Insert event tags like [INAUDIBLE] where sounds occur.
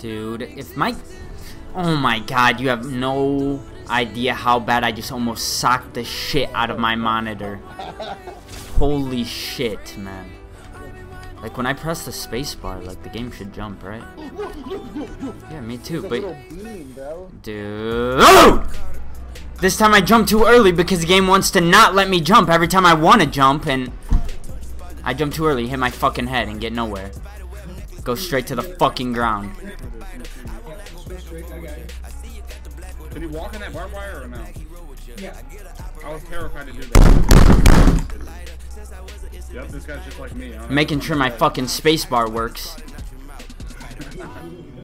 Dude, if my... Oh my god, you have no idea how bad I just almost socked the shit out of my monitor. Holy shit, man. Like, when I press the spacebar, like, the game should jump, right? [LAUGHS] Yeah, me too, but... Little beam. Dude. This time I jumped too early because the game wants to not let me jump every time I want to jump, and... I jump too early, hit my fucking head, and get nowhere. Go straight to the fucking ground. Switch straight, I got it. Did he walk in that barbed wire or no? Yeah. I was terrified to do that. Yep, this guy's just like me. I don't. Making sure my fucking spacebar works. [LAUGHS]